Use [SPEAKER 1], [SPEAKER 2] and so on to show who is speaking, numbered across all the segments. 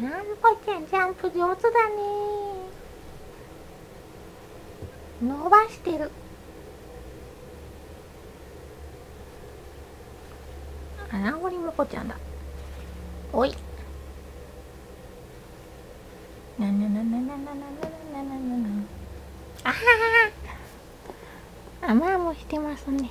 [SPEAKER 1] なんぽちゃんジャンプ上手だね伸ばしてる穴掘りもこちゃんだおいななななななななななななあはは甘えもしてますね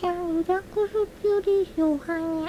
[SPEAKER 1] Yang tidak 呀